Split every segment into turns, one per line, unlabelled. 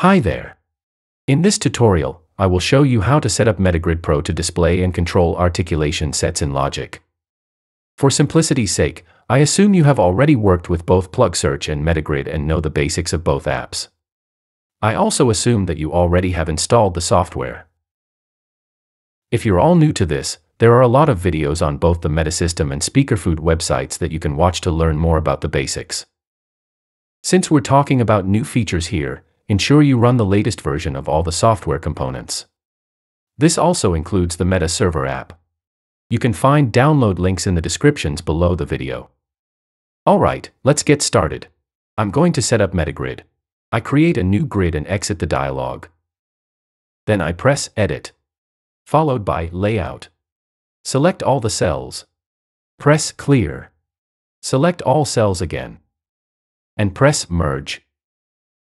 Hi there. In this tutorial, I will show you how to set up Metagrid Pro to display and control articulation sets in Logic. For simplicity's sake, I assume you have already worked with both PlugSearch and Metagrid and know the basics of both apps. I also assume that you already have installed the software. If you're all new to this, there are a lot of videos on both the Metasystem and Speakerfood websites that you can watch to learn more about the basics. Since we're talking about new features here, ensure you run the latest version of all the software components. This also includes the Meta Server app. You can find download links in the descriptions below the video. Alright, let's get started. I'm going to set up Metagrid. I create a new grid and exit the dialog. Then I press Edit. Followed by Layout. Select all the cells. Press Clear. Select all cells again. And press Merge.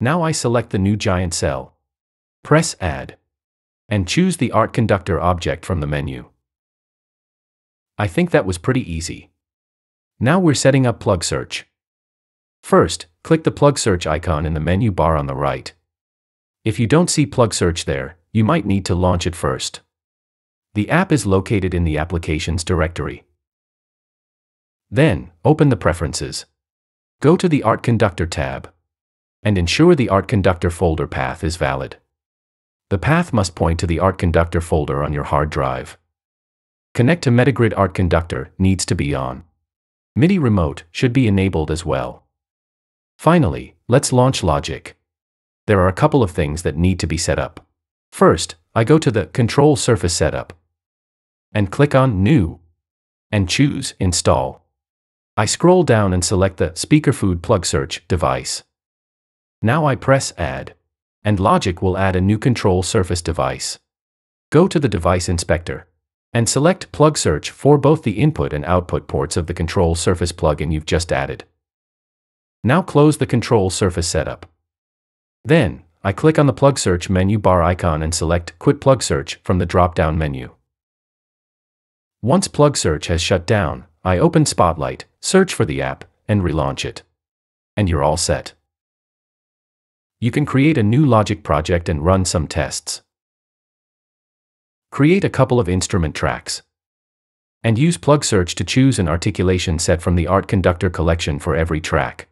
Now I select the new giant cell. Press Add. And choose the Art Conductor object from the menu. I think that was pretty easy. Now we're setting up PlugSearch. First, click the PlugSearch icon in the menu bar on the right. If you don't see PlugSearch there, you might need to launch it first. The app is located in the Applications directory. Then, open the Preferences. Go to the Art Conductor tab. And ensure the Art Conductor folder path is valid. The path must point to the Art Conductor folder on your hard drive. Connect to Metagrid Art Conductor needs to be on. MIDI Remote should be enabled as well. Finally, let's launch Logic. There are a couple of things that need to be set up. First, I go to the Control Surface Setup and click on New, and choose Install. I scroll down and select the Speakerfood PlugSearch device. Now I press Add, and Logic will add a new control surface device. Go to the Device Inspector, and select Plug Search for both the input and output ports of the control surface plugin you've just added. Now close the control surface setup. Then, I click on the Plug Search menu bar icon and select Quit Plug Search from the drop-down menu. Once Plug Search has shut down, I open Spotlight, search for the app, and relaunch it. And you're all set. You can create a new Logic project and run some tests. Create a couple of instrument tracks. And use plug search to choose an articulation set from the Art Conductor collection for every track.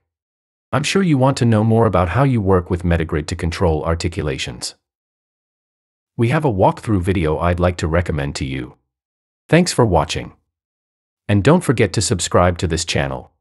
I'm sure you want to know more about how you work with Metagrid to control articulations. We have a walkthrough video I'd like to recommend to you. Thanks for watching. And don't forget to subscribe to this channel.